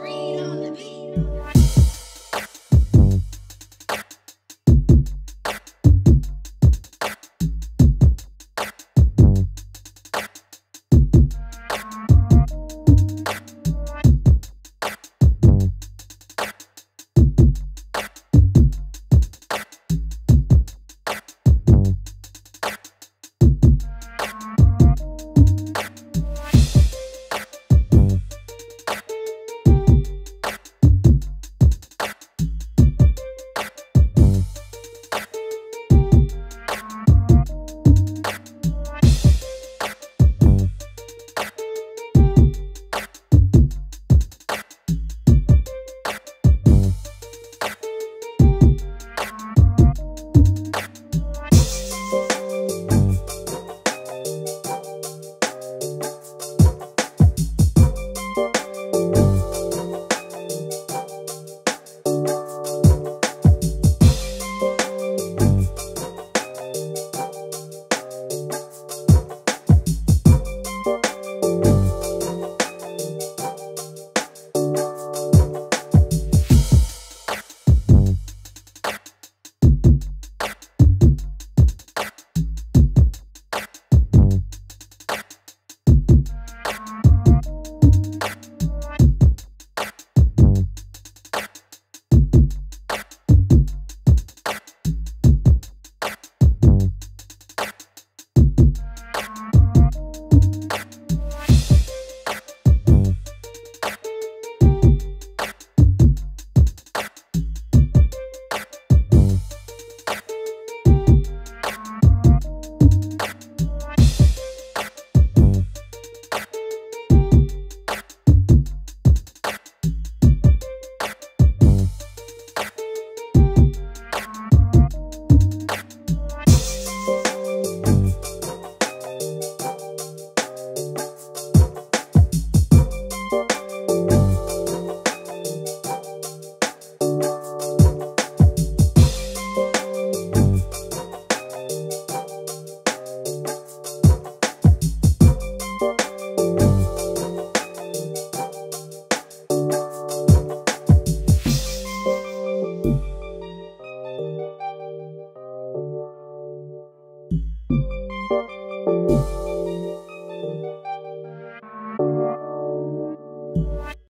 Three.